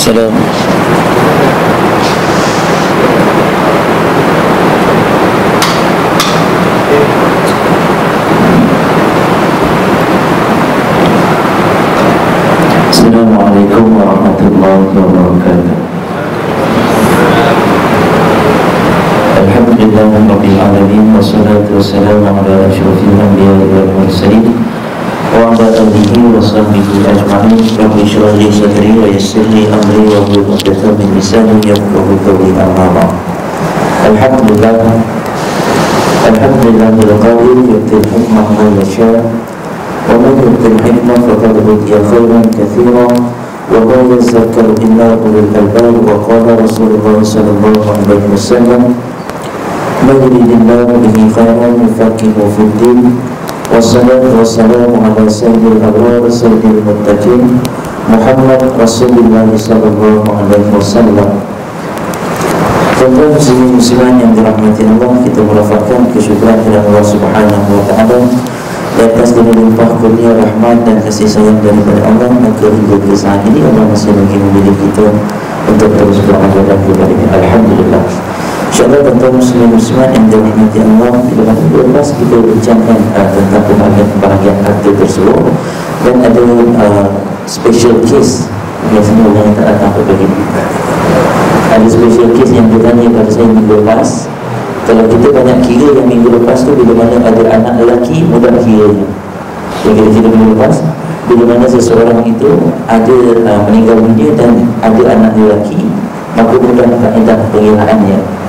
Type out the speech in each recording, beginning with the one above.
السلام السلام عليكم ورحمة الله وبركاته. الحمد لله رب العالمين والصلاة والسلام على أشرف الأنبياء والمرسلين وعلى آله وصحبه أجمعين رب اشرح لي صدري ويسر لي أمري واحلل عقدة من لساني يفقهوا قولي أما بعد. الحمد لله الحمد لله القادر يؤتي الحكمة من يشاء ومن يؤت الحكمة فقد أوتي خيرا كثيرا. وما يذكر إلا أولو الألباب وقال رسول الله صلى الله عليه وسلم من يريد الله به خيرا يفقهه في الدين والصلاة والسلام على سيد الأبرار سيد المتقين محمد رسول الله صلى الله عليه وسلم Tuan-tuan muslimin musliman yang dirahmati Allah Kita merafatkan kesyukuran kepada Allah subhanahu wa ta'ala Di atas dengan limpah kurnia rahmat dan kasih sayang daripada Allah Maka hingga ke saat ini Allah masih lagi memilih kita Untuk terus beramal kepada Alhamdulillah InsyaAllah tuan-tuan muslimin musliman yang dirahmati Allah Bila mana lepas kita bincangkan uh, tentang pembahagian-pembahagian harta tersebut. Dan ada uh, special case Biasanya orang yang tak datang berbagi ada special case yang bertanya pada saya minggu lepas. Kalau kita banyak kira yang minggu lepas tu Bila mana ada anak lelaki mudah kiranya Yang kita kira minggu lepas Bila mana seseorang itu ada uh, meninggal dunia dan ada anak lelaki Maka mudah kaedah pengiraannya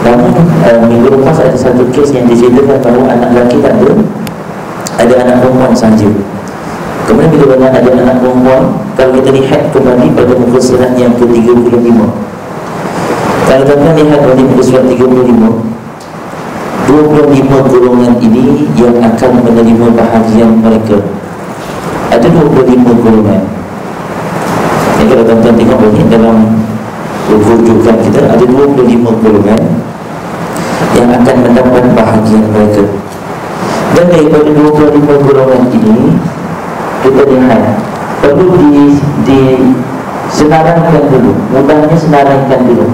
Namun uh, minggu lepas ada satu case yang diceritakan bahawa anak lelaki tak ada Ada anak perempuan sahaja. Kemudian bila mana ada anak perempuan Kalau kita lihat kembali pada muka surat yang ke-35 kalau tuan-tuan lihat pada muka surat 35 25 golongan ini yang akan menerima bahagian mereka. Ada 25 golongan. Yang kalau tuan-tuan tengok dalam rujukan kita Ada 25 golongan Yang akan mendapat bahagian mereka. Dan daripada 25 golongan ini Kita lihat Perlu di, di senarankan dulu Mudahnya senarankan dulu.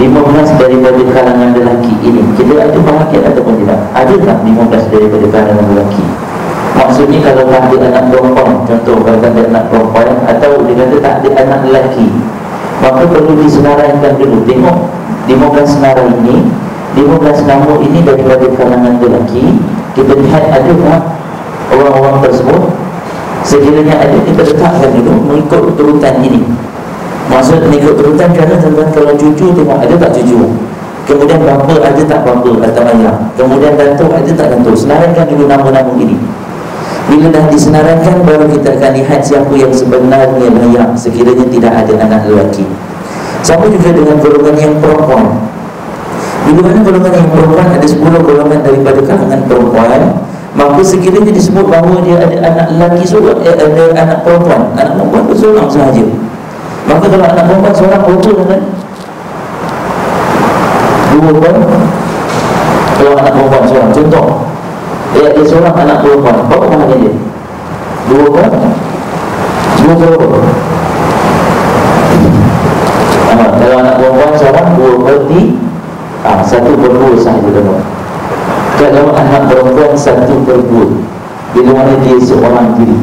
15 daripada kalangan lelaki ini Kita ada bahagian ataupun tidak? Ada tak 15 daripada kalangan lelaki? Maksudnya kalau tak ada anak perempuan Contoh kalau tak ada anak perempuan Atau dia kata tak ada anak lelaki Maka perlu disenaraikan dulu. Tengok 15 senarai ini 15 nama ini daripada kalangan lelaki Kita lihat ada tak orang-orang tersebut Sekiranya ada kita letakkan dulu Mengikut turutan ini. Maksud mengikut turutan kerana tuan-tuan kalau cucu tengok ada tak cucu? Kemudian bapa ada tak bapa atau ayah? Kemudian datuk ada tak datuk? Senaraikan dulu nama-nama ini. Bila dah disenaraikan baru kita akan lihat siapa yang sebenarnya layak Sekiranya tidak ada anak lelaki Sama juga dengan golongan yang perempuan Bila mana golongan yang perempuan ada 10 golongan daripada kalangan perempuan Maka sekiranya disebut bahawa dia ada anak lelaki seorang, eh, ada anak perempuan Anak perempuan itu seorang sahaja Maka kalau anak perempuan seorang betul kan? Dua kan? Kalau anak perempuan seorang Contoh Dia ada seorang anak perempuan Berapa bahagian dia? Dua kan? Dua berapa? Ah, kalau anak perempuan seorang Dua berarti ah, Satu per dua sahaja dalam Kalau anak perempuan Satu per dua Bila mana dia seorang diri.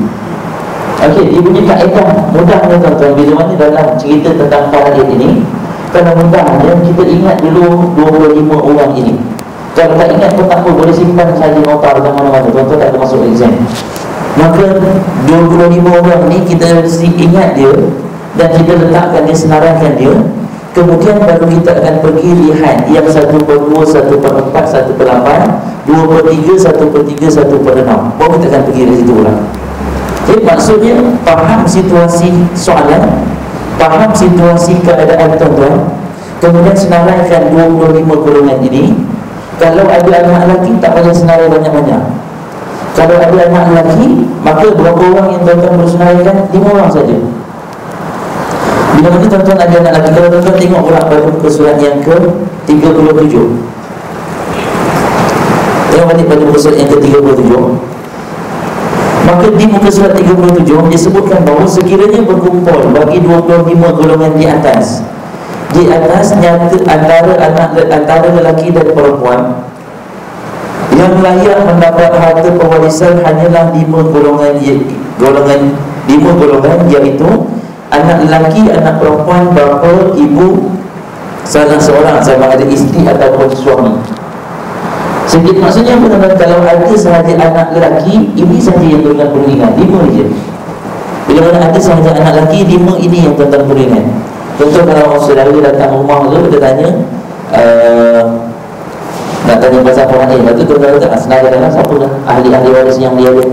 Okey, dia punya kaedah. Mudahnya tuan-tuan. Bila mana dalam cerita tentang Farid ini Kalau mudahnya kita ingat dulu 25 orang ini. Kalau tak ingat pun tak apa, boleh simpan saja nota dalam mana-mana. Tuan-tuan tak ada masuk exam. Maka 25 orang ni kita ingat dia Dan kita letakkan dia, senaraikan dia Kemudian baru kita akan pergi lihat Yang satu per dua, satu per empat, satu per lapan Dua per tiga, satu per tiga, satu per enam. Baru kita akan pergi dari situ ulang jadi maksudnya faham situasi soalan Faham situasi keadaan tuan-tuan. Kemudian senaraikan 25 golongan ini. Kalau ada anak lelaki tak payah senarai banyak-banyak. Kalau ada anak lelaki Maka berapa orang yang tuan-tuan bersenaraikan 5 orang saja Bila mana tuan-tuan ada anak lelaki Kalau tuan-tuan tengok pula pada muka surat yang ke 37 Tengok balik pada muka surat yang ke 37 Maka di muka surat 37 disebutkan bahawa sekiranya berkumpul bagi 25 golongan di atas di atas nyata antara anak antara lelaki dan perempuan yang layak mendapat harta pewarisan hanyalah lima golongan golongan lima golongan iaitu anak lelaki, anak perempuan, bapa, ibu salah seorang sama ada isteri ataupun suami. Sedikit maksudnya benar-benar kalau ada sahaja anak lelaki Ini sahaja yang tuan perlu ingat Lima je. Bila mana ada sahaja anak lelaki Lima ini yang tuan perlu ingat Contoh kalau orang saudara datang rumah tu Kita tanya uh, Nak tanya pasal orang lain Lepas tu tuan kata ah, Senarai dalam siapa lah Ahli-ahli waris yang dia ada.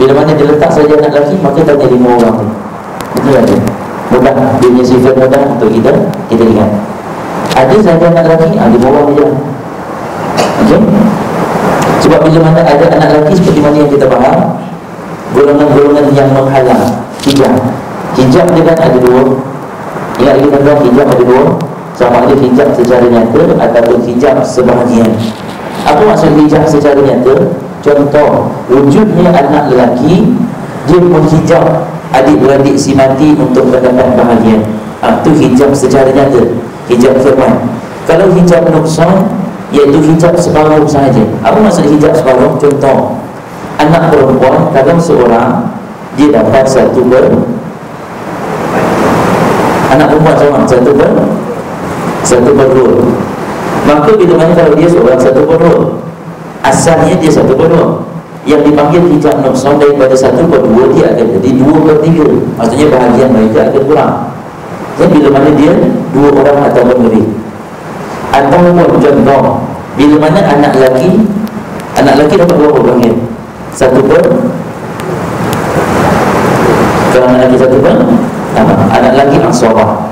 Bila mana dia letak sahaja anak lelaki Maka tanya lima orang tu Itu aja Mudah Dia punya sifat mudah untuk kita Kita ingat Ada sahaja anak lelaki ah, Lima orang je Okay sebab bila mana ada anak lelaki seperti mana yang kita faham? Golongan-golongan yang menghalang Hijab. Hijab dia kan ada dua. Ingat lagi tuan hijab ada dua. Sama ada hijab secara nyata Ataupun hijab sebahagian. Apa maksud hijab secara nyata? Contoh Wujudnya anak lelaki Dia menghijab Adik-beradik si mati Untuk mendapat bahagian. Itu hijab secara nyata. Hijab firman. Kalau hijab nuksan Iaitu hijab separuh sahaja. Apa maksud hijab separuh? Contoh Anak perempuan kadang seorang Dia dapat satu ber. Anak perempuan seorang Satu ber. Satu ber dua Maka bila mana kalau dia seorang satu ber dua Asalnya dia satu ber dua Yang dipanggil hijab nuksan daripada satu ber dua Dia akan jadi dua ber tiga. Maksudnya bahagian mereka akan kurang. Jadi bila mana dia Dua orang atau lebih. Ataupun contoh Bila mana anak lelaki Anak lelaki dapat berapa bahagian? Satu per Kalau anak lelaki satu per Anak lelaki asobah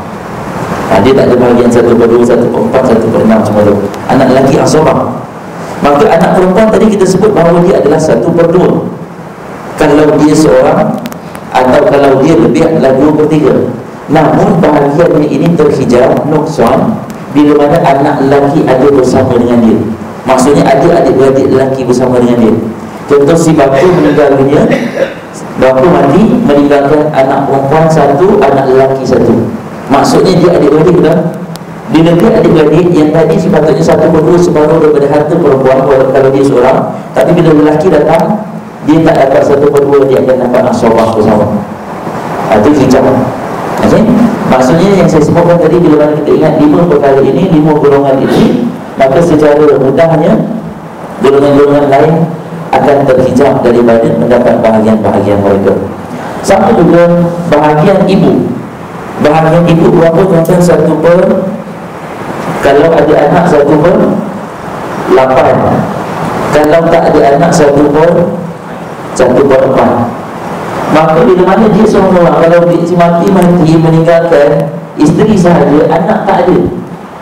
ha, Dia tak ada bahagian satu per dua, satu per empat, satu per enam semua tu. Anak lelaki asobah Maka anak perempuan tadi kita sebut bahawa dia adalah satu per dua Kalau dia seorang Atau kalau dia lebih adalah dua per tiga Namun bahagiannya ini terhijab Nuksan bila mana anak lelaki ada bersama dengan dia. Maksudnya ada adik-beradik lelaki bersama dengan dia. Contoh si bapa meninggal dunia Bapa mati meninggalkan anak perempuan satu, anak lelaki satu. Maksudnya dia adik-beradik dah Bila dia adik-beradik yang tadi sepatutnya satu berdua separuh daripada harta perempuan Kalau dia seorang. Tapi bila lelaki datang Dia tak dapat satu berdua dia akan dapat nasabah bersama. Itu hijab Okay? Maksudnya yang saya sebutkan tadi Bila kita ingat lima perkara ini Lima golongan ini Maka secara mudahnya Golongan-golongan lain Akan terhijab daripada Mendapat bahagian-bahagian mereka. Sama juga bahagian ibu. Bahagian ibu berapa tuan-tuan Satu per Kalau ada anak satu per Lapan. Kalau tak ada anak satu per Satu per empat. Maka bila mana dia seorang Kalau dia mati mati meninggalkan Isteri sahaja, anak tak ada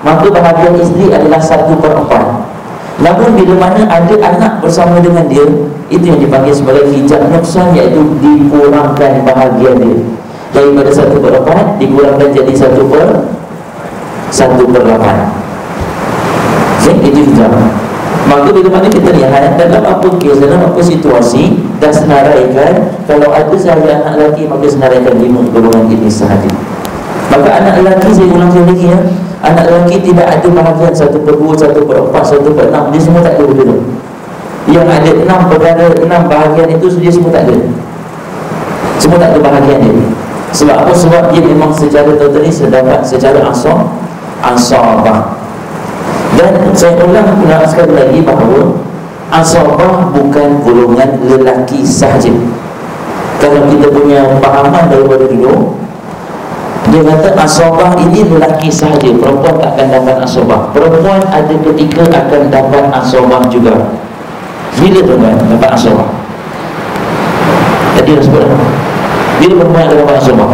Maka bahagian isteri adalah satu per empat. Namun bila mana ada anak bersama dengan dia Itu yang dipanggil sebagai hijab nuksan Iaitu dikurangkan bahagian dia. Daripada satu per empat Dikurangkan jadi satu per Satu per lapan Jadi itu hijab Maka bila mana kita lihat dalam apa kes, dalam apa situasi Dah senaraikan Kalau ada sahaja anak lelaki Maka senaraikan lima golongan ini sahaja. Maka anak lelaki saya ulang sekali lagi ya Anak lelaki tidak ada bahagian Satu per dua, satu per empat, satu per enam Dia semua tak ada benda. Yang ada enam perkara, enam bahagian itu Dia semua tak ada. Semua tak ada bahagian dia. Sebab apa? Sebab dia memang secara totally Sedapat secara asal Asal dan saya ulang pula sekali lagi bahawa Asabah bukan golongan lelaki sahaja. Kalau kita punya pahaman daripada dulu Dia kata asabah ini lelaki sahaja. Perempuan tak akan dapat asabah Perempuan ada ketika akan dapat asabah juga. Bila tuan dapat asabah Tadi dah sebut Bila perempuan akan dapat asabah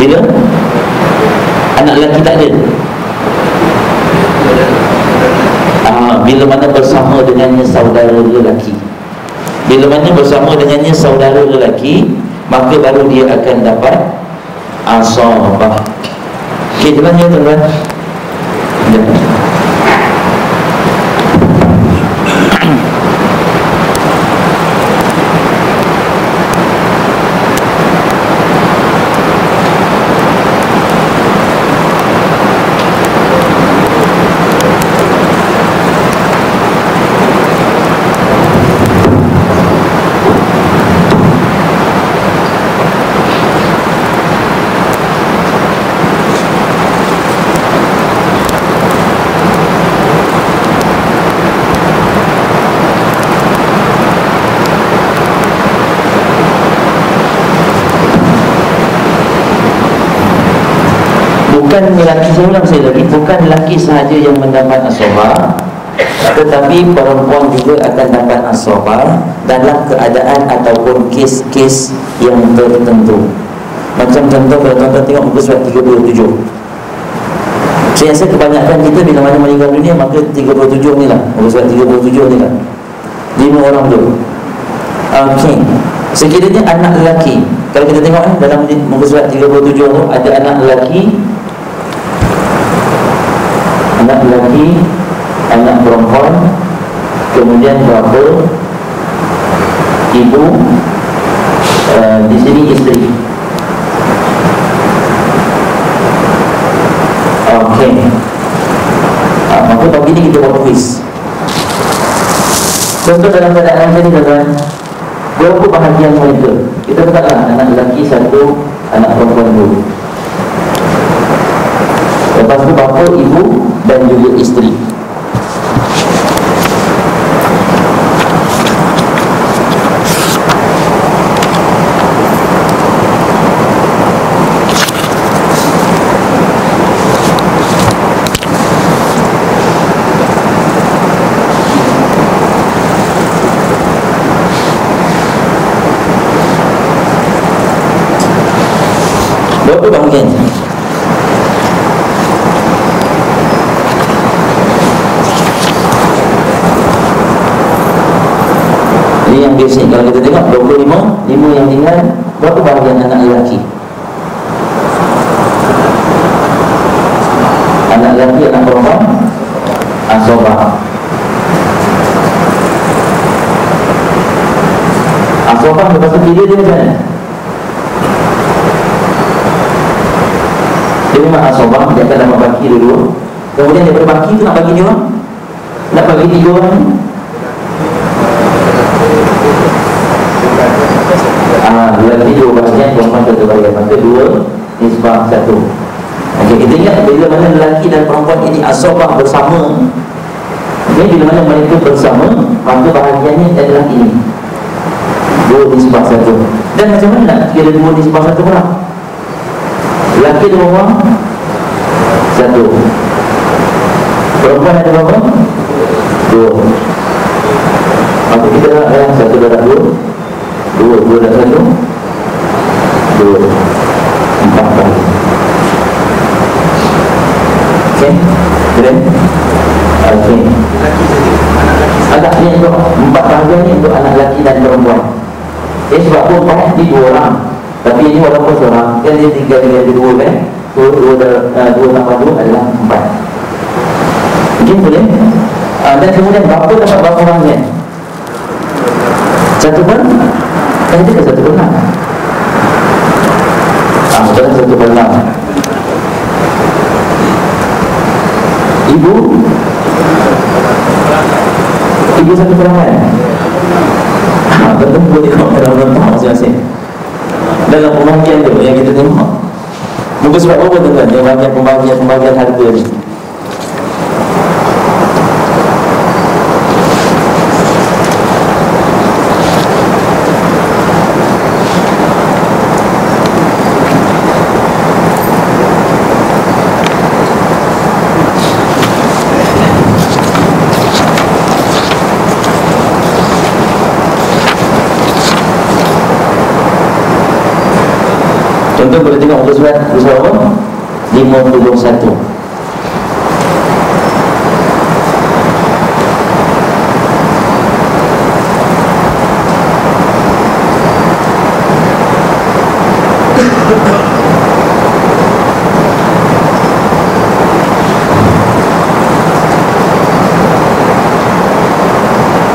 Bila Anak lelaki tak ada uh, bila mana bersama dengannya saudara lelaki. Bila mana bersama dengannya saudara lelaki maka baru dia akan dapat asabah. Ok jalan ya tuan-tuan bukan lelaki saya ulang saya lagi bukan lelaki sahaja yang mendapat asobah tetapi perempuan juga akan dapat asobah dalam keadaan ataupun kes-kes yang tertentu. Macam contoh kalau tuan-tuan tengok muka surat 37 saya rasa kebanyakan kita bila mana meninggal dunia maka 37 ni lah muka surat 37 ni lah. Lima orang tu. Okey. Sekiranya anak lelaki kalau kita tengok eh, dalam muka surat 37 tu ada anak lelaki anak lelaki anak perempuan kemudian bapa ibu uh, di sini isteri. Okey. Uh, maka pagi ni kita buat quiz contoh dalam keadaan macam ni tuan-tuan. Berapa bahagian mereka. Kita katakan anak lelaki satu anak perempuan dua. Lepas tu bapa ibu dan juga isteri Berapa bahagian? Ini yang biasa Kalau kita tengok 25 5 yang tinggal Berapa bahagian anak lelaki? Anak lelaki, anak perempuan Asobah Asobah lepas tu pilih dia macam mana? Dia memang asobah Dia akan dapat baki dulu Kemudian daripada baki tu nak bagi dia orang Nak bagi tiga orang? Ah, lelaki dua bahagian, perempuan satu bahagian Maka dua, nisbah satu. Okey, kita ingat bila mana lelaki dan perempuan ini asobah bersama. Okay, bila mana mereka bersama Maka bahagiannya adalah ini. Dua nisbah satu. Dan macam mana nak kira dua nisbah satu orang? Lelaki dan perempuan Satu. Perempuan ada berapa? Dua. Maka kita nak yang satu darah dua. Dua, dua dan satu. Dua. Empat kali Okey. Keren Okey. Anak ni untuk Empat bahagian ni untuk anak lelaki dan perempuan. Eh sebab pun empat ni dua orang. Tapi ini walaupun seorang. Kan dia tiga dengan dua kan Dua, dua, dua, uh, dua tambah dua adalah empat. Mungkin boleh uh, Dan kemudian berapa dapat berapa bahagian Satu per Kan dia satu per enam Ah, betul satu per enam Ibu? Ibu satu per enam Ah, betul boleh tengok dalam rentang masing-masing. Dalam pembagian tu yang kita tengok. Muka sebab apa tuan-tuan Yang bahagian-pembagian harga ni Contoh boleh tengok muka surat Muka surat apa? 51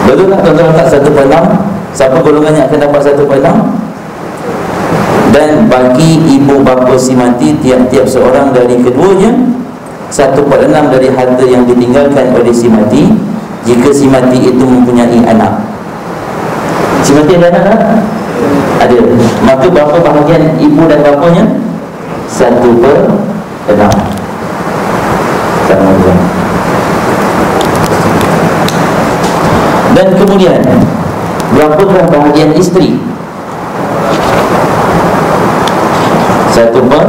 Betul tak? Tuan-tuan satu enam. Siapa golongan yang akan dapat satu enam Dan bagi ibu bapa si mati Tiap-tiap seorang dari keduanya Satu per enam dari harta yang ditinggalkan oleh si mati Jika si mati itu mempunyai anak Si mati ada anak tak? Ada Maka berapa bahagian ibu dan bapanya? Satu per enam Sama juga Dan kemudian Berapakah bahagian isteri Satu per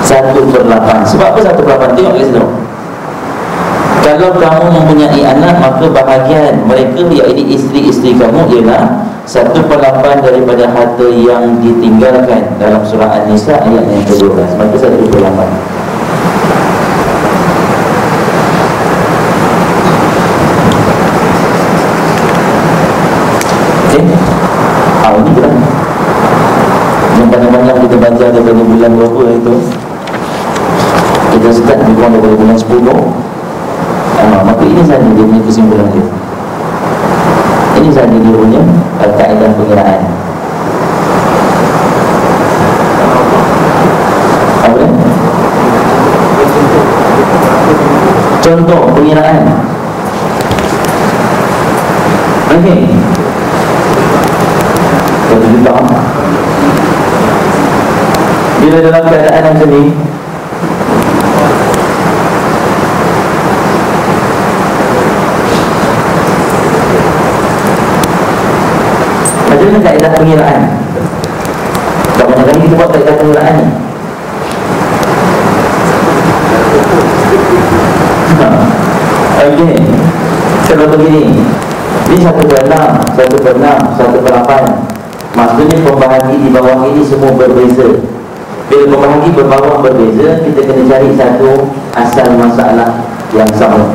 Satu per lapan. Sebab apa satu per lapan? Tengok kat situ. Kalau kamu mempunyai anak Maka bahagian mereka Iaitu isteri-isteri kamu ialah Satu per lapan daripada harta yang ditinggalkan Dalam surah An-Nisa ayat yang ke-12 Maka satu per lapan belajar daripada bulan berapa itu? Kita start lebih kurang daripada bulan 10 uh, ah, maka ini sahaja dia punya kesimpulan dia. Ini sahaja dia punya uh, kaedah pengiraan. Apa? Dia? contoh pengiraan. Ok satu juta bila dalam keadaan macam ni? Macam mana kaedah pengiraan? Tak banyak kali kita buat kaedah pengiraan ni. Ha. Okey. Kalau begini Ini satu per enam Satu per enam Satu per lapan. Maksudnya pembahagi di bawah ini semua berbeza bila pembahagi berbawah berbeza Kita kena cari satu asal masalah yang sama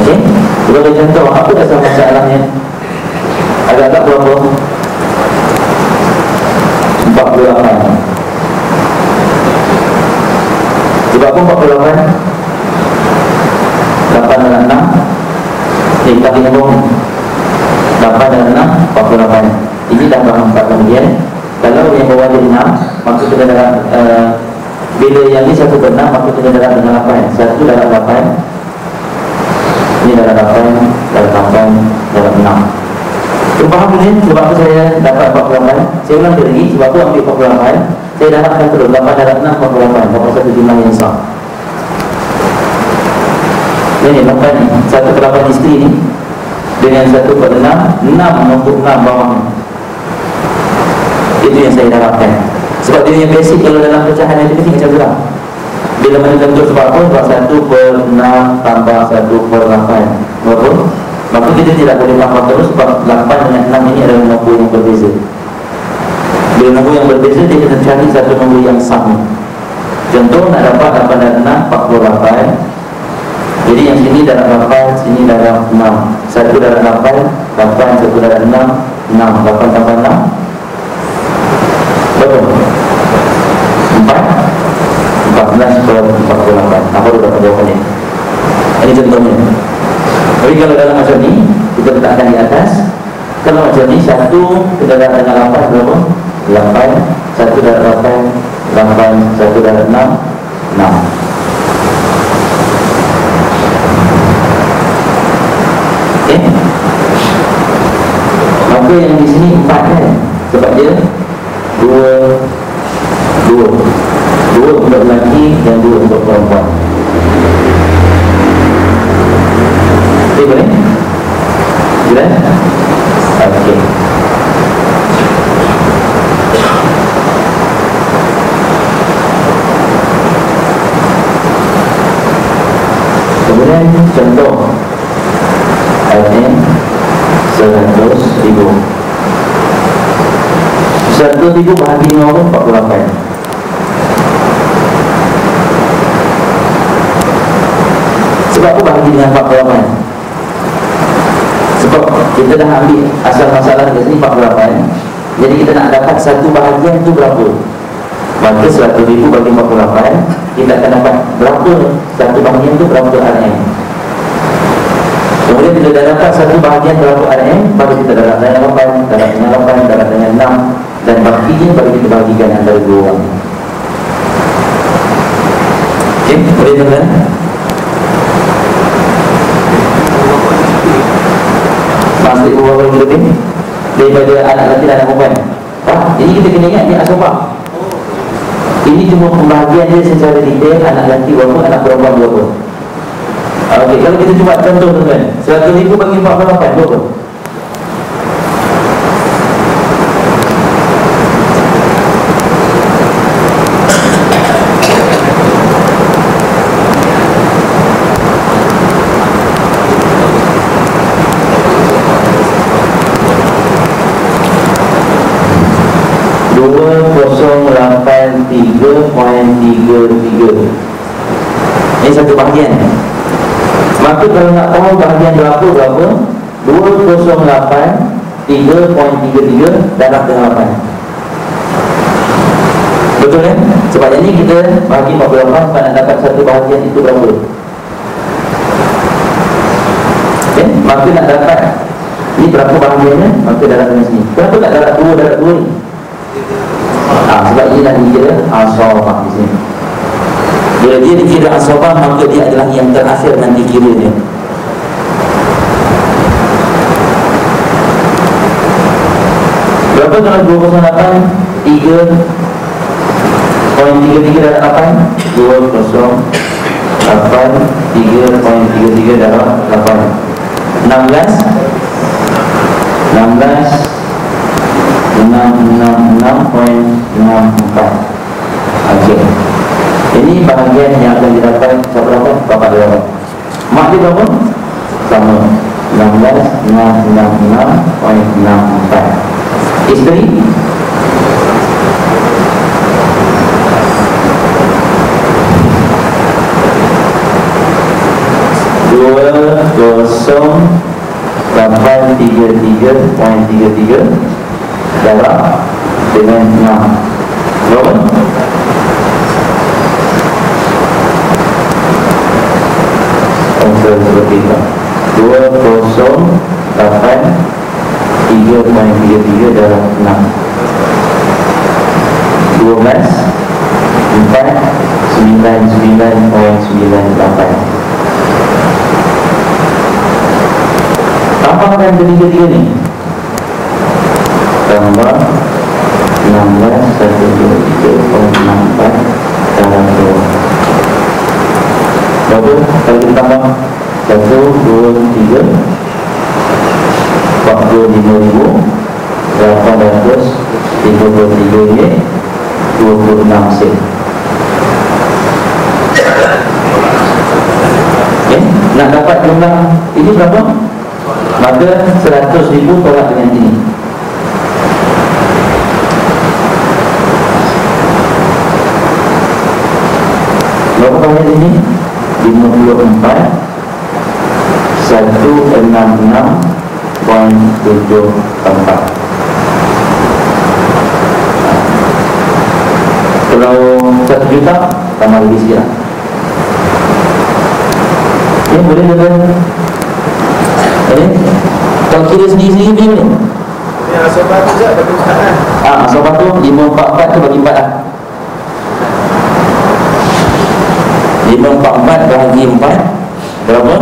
Okey Sebagai contoh, apa asal masalahnya? Agak-agak berapa? 48 Sebab apa 48? 8 dan 6 Eh, tak kena bohong 8 dan 6, 48 Ini dah faham tak kemudian kalau yang bawah enam Maka kena dalam uh, Bila yang ni satu berenam Maka kena dalam dengan lapan. Satu dalam lapan Ini dalam lapan Dalam lapan Dalam enam. Faham ni? Sebab apa saya dapat 48 Saya ulang lagi sebab apa ambil 48 Saya dapatkan terus 8 dalam 6 48 Berapa satu jumlah yang sah. Ini 8 ni. Satu ke 8 isteri ni Dengan satu per 6 6 nombor 6 bawah ni itu yang saya dapatkan Sebab dia yang basic kalau dalam pecahan yang kecil macam tu lah Bila mana tentu sebab apa? Sebab 1 per 6 tambah 1 per 8 Berapa? Maka kita tidak boleh tambah terus sebab 8 dengan 6 ini adalah nombor yang berbeza. Bila nombor yang berbeza dia kena cari satu nombor yang sama. Contoh nak dapat 8 dan 6 48 jadi yang sini dalam 8, sini dalam 6 Satu dalam 8, 8, satu dalam 6 6, 8 tambah 6 Berapa? Empat? Empat puluh lapan Apa tu dapat jawapannya? Ini contohnya. Jadi kalau dalam macam ni Kita letakkan di atas. Kalau macam ni Satu kita dalam dengan lapan berapa? Lapan. Satu dalam lapan Lapan. Satu dalam enam Enam. Okay Maka yang di sini empat kan? Sebab dia dua. Dua untuk lelaki dan dua untuk perempuan. Okey boleh? jelas? okey. Kemudian contoh. Ayatnya 100 ribu. 100 ribu bahagian 48 Sebab apa bahagi dengan puluh lapan Sebab kita dah ambil asal masalah di sini puluh lapan Jadi kita nak dapat satu bahagian tu berapa Maka seratus ribu bagi puluh lapan Kita akan dapat berapa satu bahagian tu berapa RM Kemudian kita dah dapat satu bahagian berapa RM Baru kita dapat dengan 8, dapat dengan 8, dapat dengan 6 dan bakinya bagi kita bagikan antara dua orang. Okey, boleh dengar? Masih dua orang lebih daripada anak lelaki dan anak perempuan. Ini kita kena ingat ni asbab. Ini cuma pembahagian dia secara detail anak lelaki berapa, anak perempuan berapa. Okey, kalau kita cuba contoh tuan-tuan. 100 ribu bagi 48 berapa? Ini satu bahagian. Maka kalau nak tahu bahagian berapa berapa? 208 3.33 darab dengan 8 Betul kan? Sebab ini kita bagi 48 Sebab nak dapat satu bahagian itu berapa? Okay? Maka nak dapat Ini berapa bahagiannya? Maka darab dengan sini. Kenapa tak darab 2 darab 2 ni? Ha, sebab ini dah dikira Asawah di sini Bila dia dikira asawah Maka dia adalah yang terakhir nanti kiranya Berapa kalau 208 3 Poin 33 darab 8 2 kosong 8 3 Poin 33 darab 8 16 16 666 poin 64 Okey Ini bahagian yang akan didapat dapat? Bapak Mak dia berapa? Sama. 16 666 poin 64 isteri? dua kosong lapan tiga tiga poin tiga tiga darab dengan enam Tambahkan ketiga-tiga ni Tambah 16 1, 2, 3, 4 Dalam 2 Berapa? Kalau kita tambah 1, 2, 3 45,833 26 sen okay. nak dapat jumlah ini berapa? maka 100 ribu tolak dengan ini berapa banyak ini? 54 166 poin tujuh tempat kalau satu juta tambah lagi sikit lah ya boleh ke eh? kalau kira sendiri-sendiri boleh ni Ya, tu je bagi empat lah Ah, asobah tu lima empat empat tu bagi empat lah lima empat empat bagi empat berapa?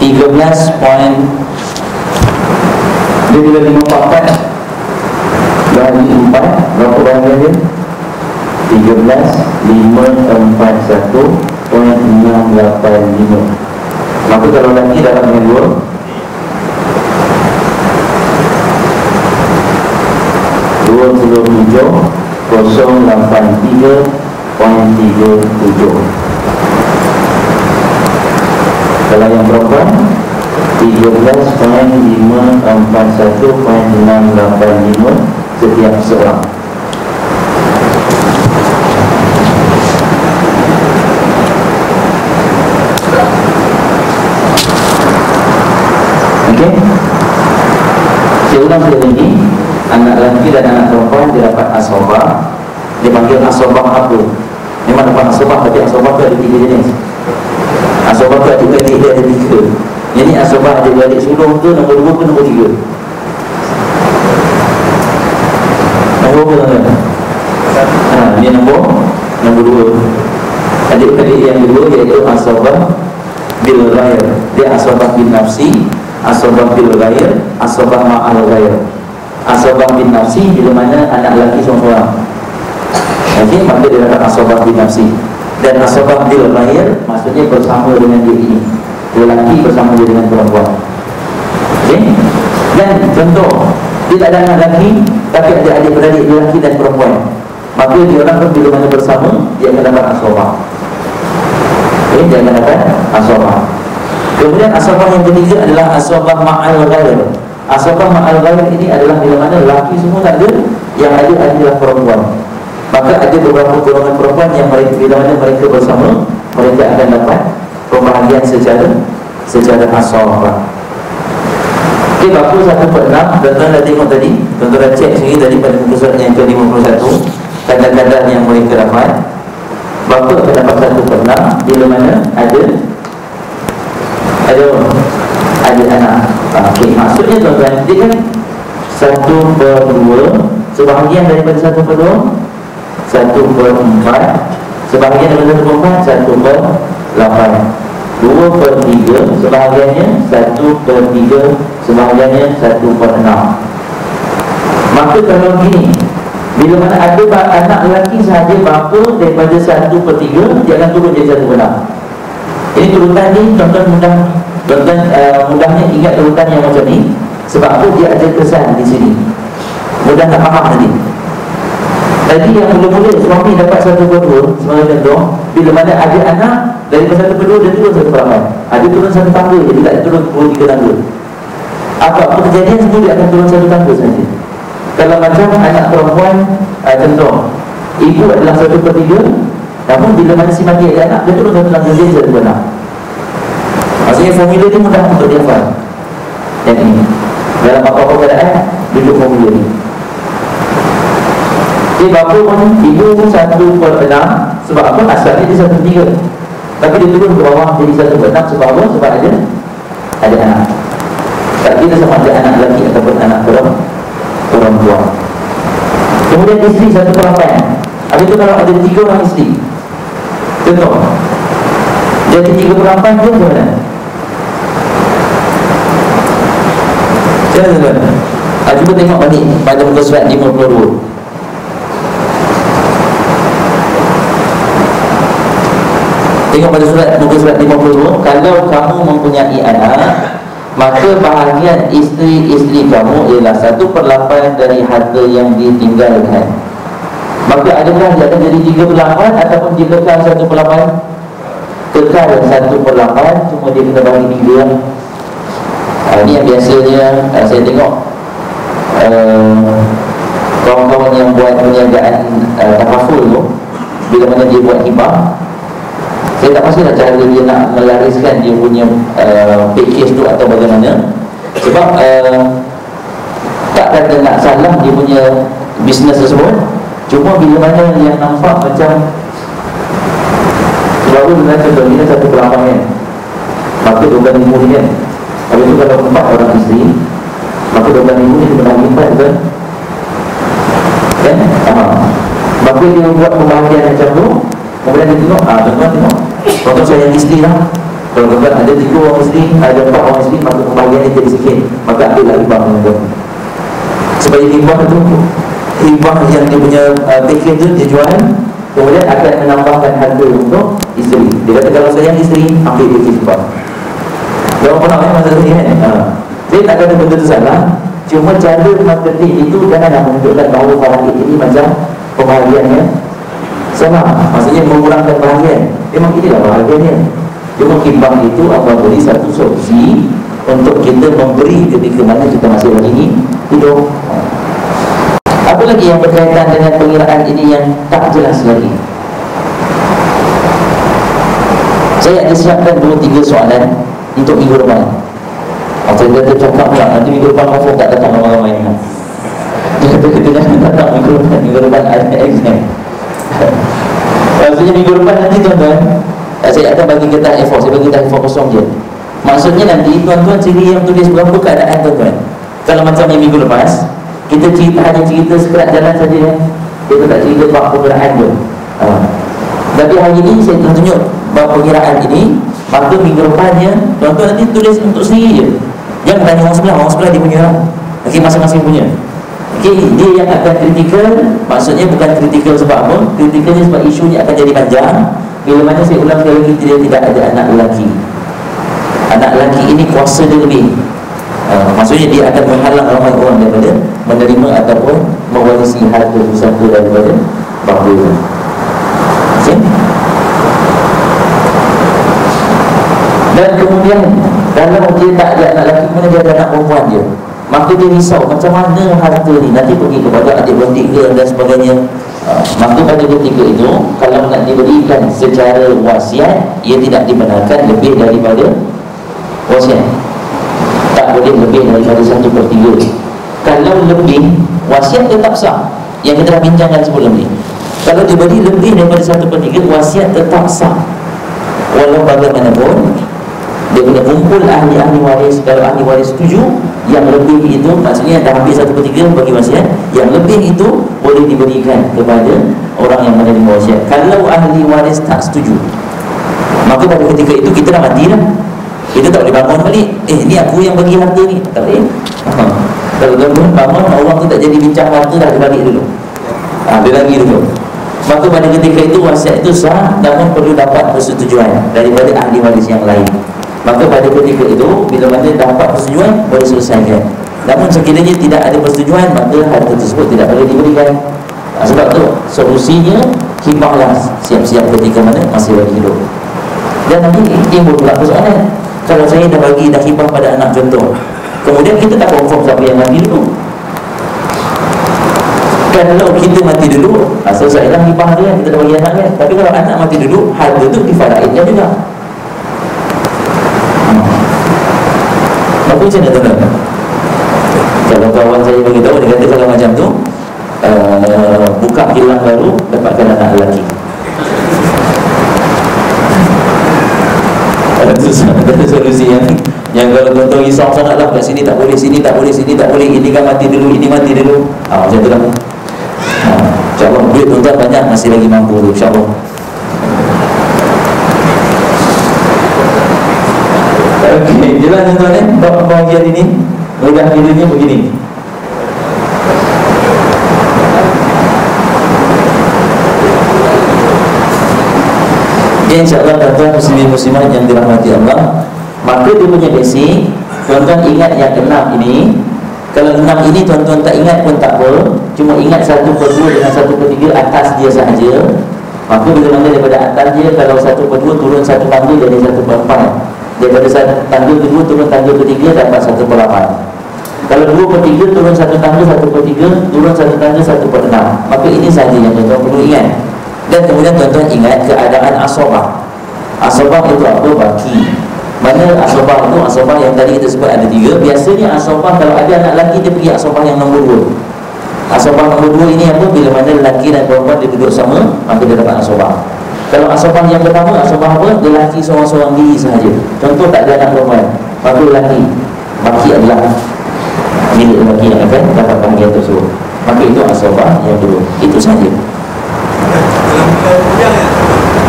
tiga belas poin dia bila lima empat empat empat Berapa bahagian dia? Tiga belas Lima empat satu Poin enam lapan lima Maka kalau lagi dalam dengan dua Dua puluh tujuh Kosong lapan tiga Poin tiga tujuh. Kalau yang perempuan 13.541.685 setiap seorang Okey Sekali lagi Anak lelaki dan anak perempuan dapat asobah. Dia panggil asobah apa? Memang dapat asobah? Tapi asobah itu ada tiga jenis. Asobah itu ada tiga Dia ada tiga. Jadi asabah adik-adik sulung tu nombor dua ke nombor tiga? Nombor apa tuan-tuan? Ha, ini nombor nombor dua. Adik-adik yang kedua iaitu asabah bil ghair Dia asabah bin nafsi Asabah bil ghair Asabah ma'al ghair Asabah bin nafsi bila mana anak lelaki seorang-seorang. Okey, maka dia dapat asabah bin nafsi. Dan asabah bil ghair Maksudnya bersama dengan dia ini. Lelaki bersama dengan perempuan. Okay? dan contoh dia tak ada anak lelaki tapi ada adik beradik lelaki dan perempuan maka dia orang pun bila mana bersama dia akan dapat asobah okay? dia akan dapat asobah kemudian asobah yang ketiga adalah asobah ma'al ghair Asabah ma'al ghair ini adalah bila mana lelaki semua tak ada Yang ada adalah perempuan. Maka ada beberapa golongan perempuan yang mereka bila mana mereka bersama Mereka akan dapat pembahagian secara secara asal Okey, baku satu per enam. Tuan-tuan dah tengok tadi Tuan-tuan dah cek sendiri tadi pada muka surat yang ke-51 Kadang-kadang yang mereka dapat. Bapa akan dapat satu per enam Bila mana ada Ada Ada anak Okey, maksudnya tuan-tuan Dia kan satu per dua Sebahagian daripada satu per dua Satu per empat Sebahagian daripada satu per empat Satu per lapan Dua per tiga Sebahagiannya Satu per tiga Sebahagiannya Satu per enam Maka kalau gini Bila mana ada anak lelaki sahaja bapa Daripada satu per tiga Dia akan turun jadi satu per enam Ini turutan ni Tuan-tuan mudah Tuan-tuan uh, mudahnya ingat turutan yang macam ni. Sebab apa dia ada kesan di sini. Mudah tak faham nanti Tadi yang mula-mula suami dapat satu per dua Sebagai contoh Bila mana ada anak Dari satu per dua dia turun satu per Ada turun satu tangga Dia tak turun dua tiga tangga. Apa-apa kejadian semua dia akan turun satu tangga saja. Kalau macam anak perempuan uh, Contoh Ibu adalah satu per tiga Namun bila mana si mati ada anak Dia turun satu tangga dia satu per Maksudnya formula ni mudah untuk dia faham Yang ini. Dalam apa-apa keadaan Duduk formula ni. Jadi bapa pun ibu pun satu per enam Sebab apa? Asalnya dia satu tiga. Tapi dia turun ke bawah jadi satu per enam Sebab apa? Sebab ada Ada anak. Tak kira sama ada anak lelaki ataupun anak perempuan. Kemudian isteri satu per lapan Habis itu kalau ada tiga orang isteri. Contoh. Jadi tiga per lapan tu macam mana? Macam mana tuan? Ah, cuba tengok balik pada muka surat 52 Tengok pada surat muka surat 52 Kalau kamu mempunyai anak Maka bahagian isteri-isteri kamu Ialah satu per lapan dari harta yang ditinggalkan Maka adakah dia akan jadi tiga per lapan Ataupun dia kekal satu per lapan Kekal satu per lapan Cuma dia kena bagi tiga ha, Ini yang biasanya ha, Saya tengok uh, Kawan-kawan yang buat perniagaan uh, Tahaful tu Bila mana dia buat hibah saya tak pasti nak cara dia nak melariskan dia punya uh, package tu atau bagaimana. Sebab uh, tak kata nak salah dia punya bisnes tersebut cuma bila mana yang nampak macam tu dengan contoh ni satu pelambang kan. Maka 12 ribu ni kan habis tu kalau empat orang isteri maka 12 ribu ni dia pernah lipat kan? Uh, maka dia buat pembahagian macam tu Kemudian dia tengok, ah, tuan-tuan tengok. Contoh saya yang isteri lah. Kalau tuan ada tiga orang isteri Ada empat orang isteri Maka pembagian dia jadi sikit. Maka ambil lah ibang yang tu Supaya ibang tu Ibang yang dia punya uh, package tu Dia jual. Kemudian akan menambahkan harga untuk isteri. Dia kata kalau saya isteri Ambil package ibang Jangan pernah main masa ni kan? Ha. Saya tak kata benda tu salah. Cuma cara marketing itu Janganlah menunjukkan bahawa Farahid ini macam Pembahagiannya. Sama. Maksudnya mengurangkan bahagian. Memang inilah bahagiannya. Cuma kimbang itu Allah beri satu solusi Untuk kita memberi ketika mana kita masih lagi hidup. Apa lagi yang berkaitan dengan pengiraan ini yang tak jelas lagi? Saya ada siapkan dua tiga soalan Untuk minggu depan Saya kata cakap pula Nanti minggu depan Masa tak datang ramai-ramai Dia kata kita jangan datang minggu depan Minggu depan ada exam Maksudnya minggu depan nanti tuan-tuan eh, Saya akan bagi kita A4 Saya bagi kita A4 kosong je. Maksudnya nanti tuan-tuan sini yang tulis berapa keadaan tuan-tuan? Kalau macam yang minggu lepas Kita cerita hanya cerita sekerat jalan saja ya. Kita tak cerita bab perkiraan pun. Ha. Tapi hari ini saya tunjuk Bab perkiraan ini Maka minggu depannya Tuan-tuan nanti tulis untuk sendiri je. Jangan tanya orang sebelah Orang sebelah dia punya. Okey masing-masing punya. Okay, dia yang akan kritikal Maksudnya bukan kritikal sebab apa? Kritikalnya sebab isunya akan jadi panjang. Bila mana saya ulang sekali lagi Dia tidak ada anak lelaki. Anak lelaki ini kuasa dia lebih. Uh, Maksudnya dia akan menghalang ramai orang daripada Menerima ataupun mewarisi harta pusaka daripada bapa itu okay? Dan kemudian Dalam dia tak ada anak lelaki Mana dia ada anak perempuan dia. Maka dia risau macam mana harta ni? Nanti pergi kepada adik-beradik dia dan sebagainya. Uh, Maka pada ketika itu Kalau nak diberikan secara wasiat Ia tidak dibenarkan lebih daripada wasiat. Tak boleh lebih daripada satu per tiga. Kalau lebih Wasiat tetap sah. Yang kita dah bincangkan sebelum ni. Kalau diberi lebih daripada satu per tiga Wasiat tetap sah. Walau bagaimanapun dia kena kumpul ahli-ahli waris kalau ahli waris setuju yang lebih itu maksudnya dah habis satu per bagi wasiat yang lebih itu boleh diberikan kepada orang yang menerima wasiat kalau ahli waris tak setuju maka pada ketika itu kita dah mati dah. Kita tak boleh bangun balik. Eh ni aku yang bagi harta ni. Tak boleh. Ha. kalau tuan bangun orang tu tak jadi bincang harta dah dia balik dulu. Ha, dia lagi dulu. Maka pada ketika itu wasiat itu sah namun perlu dapat persetujuan daripada ahli waris yang lain Maka pada ketika itu Bila mana dapat persetujuan Boleh selesaikan. Namun sekiranya tidak ada persetujuan Maka harta tersebut tidak boleh diberikan. Ha, Sebab tu solusinya Hibahlah siap-siap ketika mana Masih lagi hidup. Dan nanti timbul pula persoalan. Kalau saya dah bagi dah hibah pada anak contoh Kemudian kita tak confirm siapa yang mati dulu. Kalau kita mati dulu Asal saya dah hibah dia Kita dah bagi anak kan Tapi kalau anak mati dulu Harta tu difaraidkan juga macam mana tuan-tuan? Kalau kawan saya beritahu Dia kata kalau macam tu uh, Buka kilang baru Dapatkan anak lelaki. Ada solusi yang Yang kalau tuan-tuan risau sangat lah Kat sini tak boleh, sini tak boleh, sini tak boleh Ini kan mati dulu, ini mati dulu. Ha, Macam tu lah. Ha, InsyaAllah. Duit tuan-tuan banyak Masih lagi mampu tu InsyaAllah Okey, jelas tuan-tuan eh? Bab pembahagian ini Mudah dirinya begini. Ya insyaAllah tuan-tuan muslimin muslimat yang dirahmati Allah Maka dia punya basic Tuan-tuan ingat yang keenam ini. Kalau enam ini tuan-tuan tak ingat pun tak apa Cuma ingat satu per dua dengan satu per tiga atas dia sahaja. Maka bila mana daripada atas dia Kalau satu per dua turun satu tangga jadi satu per empat Daripada tangga kedua turun tangga ketiga dapat satu per lapan. Kalau dua per tiga turun satu tangga satu per tiga Turun satu tangga satu per enam. Maka ini sahaja yang tuan-tuan perlu ingat. Dan kemudian tuan-tuan ingat keadaan asobah. Asobah itu apa? Baki. Mana asobah itu? Asobah yang tadi kita sebut ada tiga. Biasanya asobah kalau ada anak lelaki dia pergi asobah yang nombor dua. Asobah nombor dua ini apa? Bila mana lelaki dan perempuan dia duduk sama Maka dia dapat asobah kalau asobah yang pertama, asobah apa? Lelaki seorang-seorang diri sahaja. Contoh tak ada anak perempuan? Maka lelaki. Baki adalah Milik lelaki yang akan dapat bahagian tersebut. Maka itu asobah yang dulu Itu sahaja.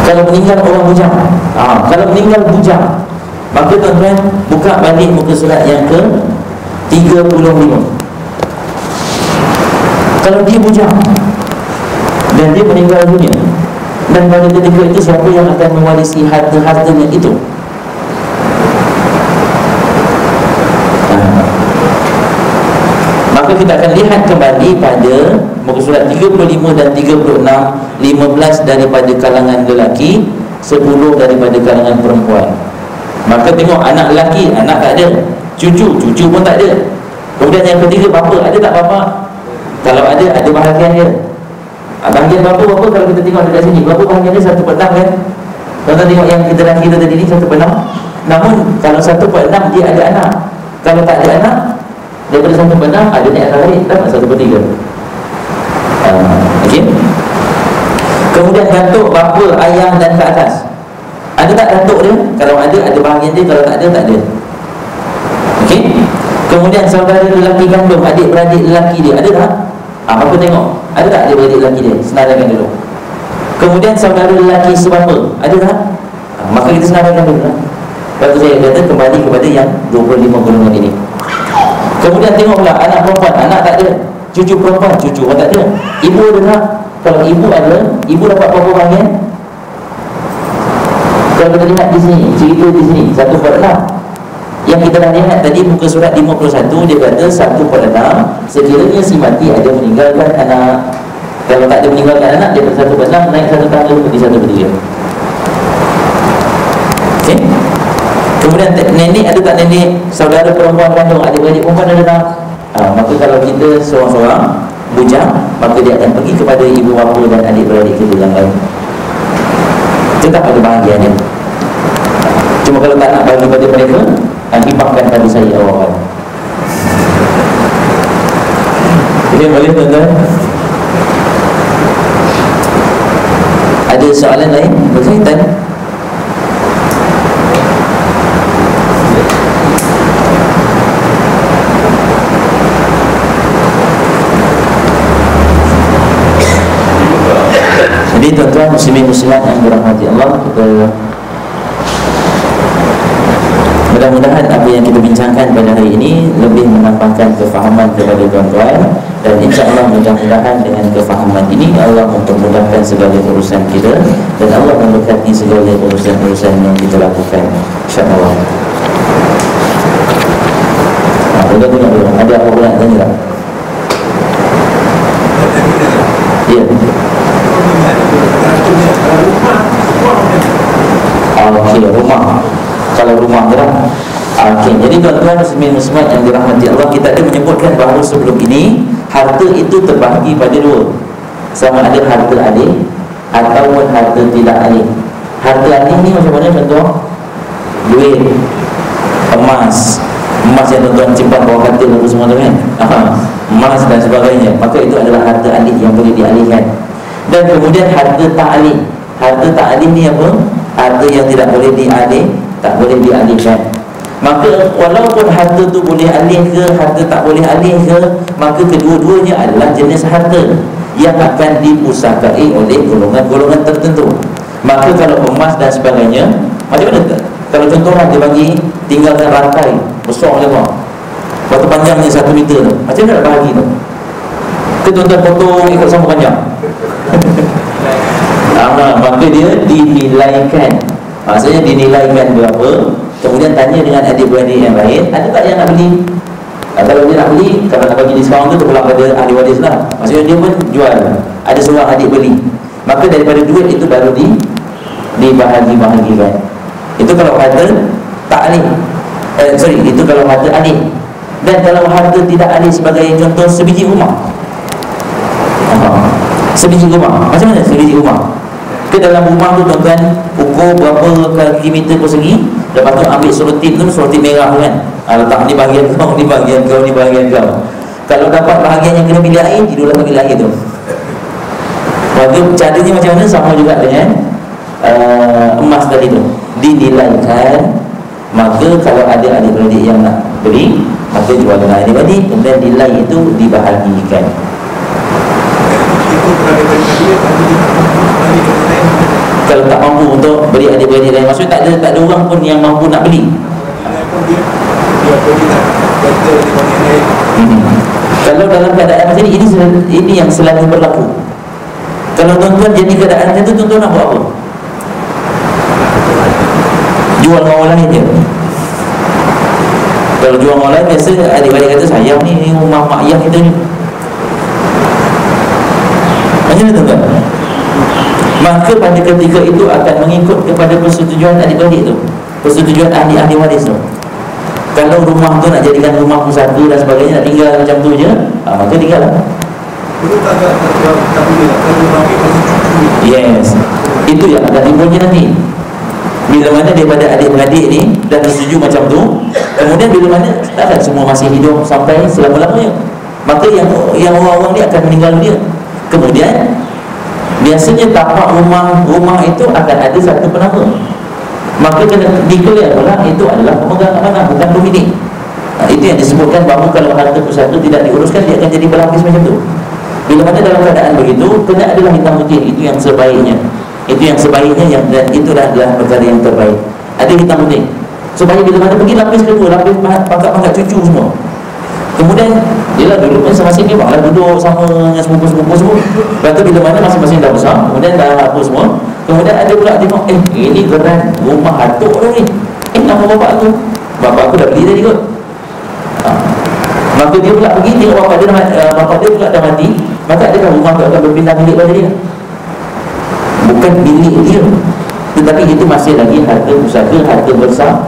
Kalau meninggal orang bujang. Ha, Kalau meninggal bujang Maka tuan-tuan Buka balik muka surat yang ke 35 Kalau dia bujang Dan dia meninggal dunia dan pada ketika itu siapa yang akan mewarisi harta-hartanya itu? Maka kita akan lihat kembali pada muka surat 35 dan 36 15 daripada kalangan lelaki 10 daripada kalangan perempuan. Maka tengok anak lelaki anak tak ada. Cucu cucu pun tak ada. Kemudian yang ketiga bapa ada tak bapa? Kalau ada ada bahagian dia Ah, bahagian berapa berapa kalau kita tengok dekat sini? Berapa bahagian dia satu per enam kan? Kalau tengok yang kita dah kira tadi ni satu per enam. Namun kalau satu per enam dia ada anak. Kalau tak ada anak Daripada satu per enam ada naik atas lain Dapat satu per tiga. Uh, Okay Kemudian datuk bapa ayah dan ke atas. Ada tak datuk dia? Kalau ada ada bahagian dia. Kalau tak ada tak ada. Okay Kemudian saudara lelaki kandung Adik-beradik lelaki dia. Ada tak? Ha, maka tengok Ada tak dia beradik lelaki dia Senaraikan dulu. Kemudian saudara lelaki sebapa Ada tak? Ha, maka kita senaraikan dulu lah Lepas saya kata kembali kepada yang 25 golongan ini. Kemudian tengok pula anak perempuan. Anak tak ada. Cucu perempuan. Cucu pun tak ada. Ibu ada tak? Kalau ibu ada Ibu dapat berapa bahagian? Kalau kita lihat di sini Cerita di sini Satu per enam yang kita dah lihat tadi muka surat 51 dia kata satu per enam sekiranya si mati ada meninggalkan anak. Kalau tak ada meninggalkan anak dia satu per enam naik satu tangga pergi satu per tiga okay. kemudian nenek ada tak nenek saudara perempuan kandung adik-adik perempuan ada tak? Ha, Maka kalau kita seorang-seorang bujang Maka dia akan pergi kepada ibu bapa dan adik-beradik kita yang lain. Tetap ada bahagian dia. Cuma kalau tak nak bagi pada mereka Hibahkan pada saya awal-awal Ini boleh tuan-tuan? Ada soalan lain berkaitan? Jadi tuan-tuan muslimin muslimat yang dirahmati Allah kita Mudah-mudahan apa yang kita bincangkan pada hari ini lebih menambahkan kefahaman kepada tuan-tuan dan insya Allah mudah-mudahan dengan kefahaman ini Allah mempermudahkan segala urusan kita dan Allah memberkati segala urusan-urusan yang kita lakukan insya Allah. Boleh tengok dulu. Ada apa pula tanya tak? Ya. Okey, rumah. Kalau rumah gerak. Okey, jadi tuan-tuan muslimin muslimat yang dirahmati Allah, kita ada menyebutkan bahawa sebelum ini harta itu terbahagi pada dua. Sama ada harta adik ataupun harta tidak adik. Harta adik ni macam mana contoh? Duit, emas, emas yang tuan-tuan simpan bawah katil apa semua tu kan? Aha, emas dan sebagainya. Maka itu adalah harta adik yang boleh dialihkan. Dan kemudian harta tak alih. Harta tak alih ni apa? Harta yang tidak boleh dialih, tak boleh dialihkan. Maka walaupun harta tu boleh alih ke Harta tak boleh alih ke Maka kedua-duanya adalah jenis harta Yang akan dipusakai oleh golongan-golongan tertentu. Maka kalau emas dan sebagainya Macam mana Kalau contohnya dia bagi tinggalkan rantai Besar lebar Waktu panjangnya satu meter tu. Macam mana nak bahagi tu? Ke tuan-tuan potong ikut sama panjang. Nah, maka dia dinilaikan. Maksudnya dinilaikan berapa Kemudian tanya dengan adik-beradik yang lain Ada tak yang nak beli? Nah, kalau dia nak beli Kalau nak bagi diskaun tu Terpulang pada ahli waris lah. Maksudnya dia pun jual Ada seorang adik beli. Maka daripada duit itu baru di Dibahagi-bahagikan. Itu kalau harta Tak alih eh, Sorry Itu kalau harta alih Dan kalau harta tidak alih Sebagai contoh sebiji rumah. Sebiji rumah. Macam mana sebiji rumah? Ke dalam rumah tu tuan-tuan Ukur berapa kaki meter persegi Lepas tu ambil selotip tu Selotip merah kan. Ha, Letak ni bahagian kau Ni bahagian kau Ni bahagian kau. Kalau dapat bahagian yang kena bilik air Tidurlah bilik air tu. Lepas tu caranya macam mana? Sama juga dengan uh, Emas tadi tu. Dinilaikan Maka kalau ada adik-beradik yang nak beli Maka jual dengan adik-beradik Kemudian nilai itu dibahagikan Itu berada pada dia kalau tak mampu untuk beri adik-beradik lain maksudnya tak ada tak ada orang pun yang mampu nak beli? Hmm. kalau dalam keadaan macam ni ini, ini yang selalu berlaku. Kalau tuan-tuan jadi keadaan macam tu tuan-tuan nak buat apa? Jual dengan orang lain je. Kalau jual orang lain biasa adik-beradik kata sayang ni rumah mak ayah kita ni mana tuan-tuan? Maka pada ketika itu akan mengikut kepada persetujuan adik-beradik tu. Persetujuan ahli-ahli waris tu. Kalau rumah tu nak jadikan rumah pusaka dan sebagainya Nak tinggal macam tu je ha, Maka tinggal lah Yes. Itu yang akan timbulnya nanti. Bila mana daripada adik-beradik ni Dan bersetuju macam tu Kemudian bila mana Takkan semua masih hidup sampai selama-lamanya. Maka yang yang orang-orang ni akan meninggal dia Kemudian Biasanya tapak rumah rumah itu akan ada satu penama. Maka kena pula itu adalah pemegang amanah bukan pemilik. Itu yang disebutkan bahawa kalau harta pusaka tidak diuruskan dia akan jadi berlapis macam tu. Bila mana dalam keadaan begitu kena adalah hitam putih itu yang sebaiknya. Itu yang sebaiknya yang, dan itu adalah perkara yang terbaik. Ada hitam putih. Supaya bila mana pergi lapis kedua lapis pangkat-pangkat cucu semua Kemudian Yelah dulu pun sama-sama ni Malah duduk sama dengan sepupu-sepupu semua Lepas tu bila mana masing-masing dah besar Kemudian dah apa semua Kemudian ada pula tengok Eh ini geran rumah atuk tu ni. Eh nama bapak tu? Bapak aku dah beli tadi kot ha. Maka dia pula pergi tengok bapak dia, uh, bapak dia pula dah mati. Maka adakah rumah tu akan berpindah milik pada dia. Bukan milik dia. Tetapi itu masih lagi harta pusaka Harta bersama.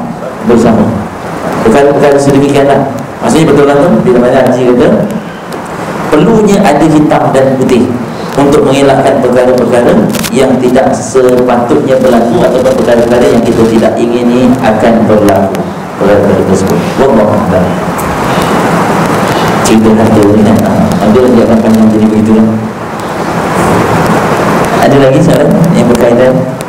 Bersama Perkara-perkara sedemikian lah Maksudnya betul lah tu Bila mana Haji kata Perlunya ada hitam dan putih Untuk mengelakkan perkara-perkara Yang tidak sepatutnya berlaku Ataupun perkara-perkara yang kita tidak ingini Akan berlaku. Perkara-perkara tersebut. Wallah Cerita harta ni kan? Ada lagi akan panjang jadi begitu lah Ada lagi soalan yang berkaitan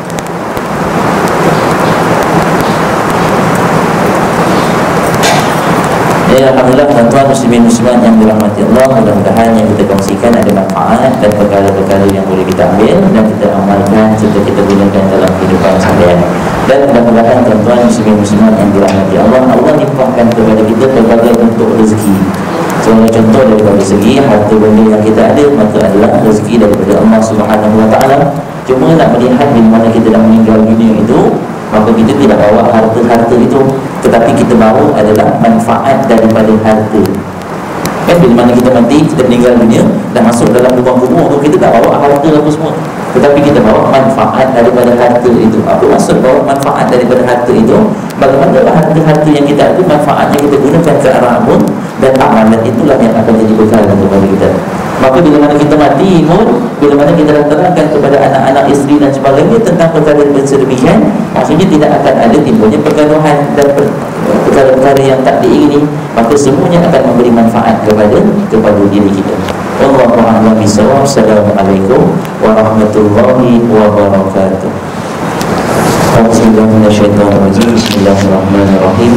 Alhamdulillah tuan-tuan muslimin muslimat yang dirahmati Allah Mudah-mudahan yang kita kongsikan ada manfaat Dan perkara-perkara yang boleh kita ambil Dan kita amalkan serta kita gunakan dalam kehidupan seharian. Dan mudah-mudahan tuan-tuan muslimin muslimat yang dirahmati Allah Allah limpahkan kepada kita berbagai bentuk rezeki. Sebagai contoh daripada segi harta benda yang kita ada Maka adalah rezeki daripada Allah subhanahu wa ta'ala. Cuma nak melihat di mana kita dah meninggal dunia itu Maka kita tidak bawa harta-harta itu Tetapi kita bawa adalah manfaat daripada harta. Kan bila mana kita mati, kita meninggal dunia Dan masuk dalam lubang kubur Kita tak bawa harta apa semua Tetapi kita bawa manfaat daripada harta itu. Apa maksud bawa manfaat daripada harta itu? Bagaimana harta-harta yang kita ada Manfaatnya kita gunakan ke arah pun Dan amalan itulah yang akan jadi bekal kepada kita. Maka bila mana kita mati pun Bila mana kita dah terangkan kepada anak-anak isteri dan sebagainya Tentang perkara sedemikian Maksudnya tidak akan ada timbulnya pergaduhan Dan perkara-perkara yang tak diingini Maka semuanya akan memberi manfaat kepada kepada diri kita. Wallahu'ala bisawab. Assalamualaikum ورحمة الله وبركاته. أعوذ بالله من الشيطان الرجيم. بسم الله الرحمن الرحيم.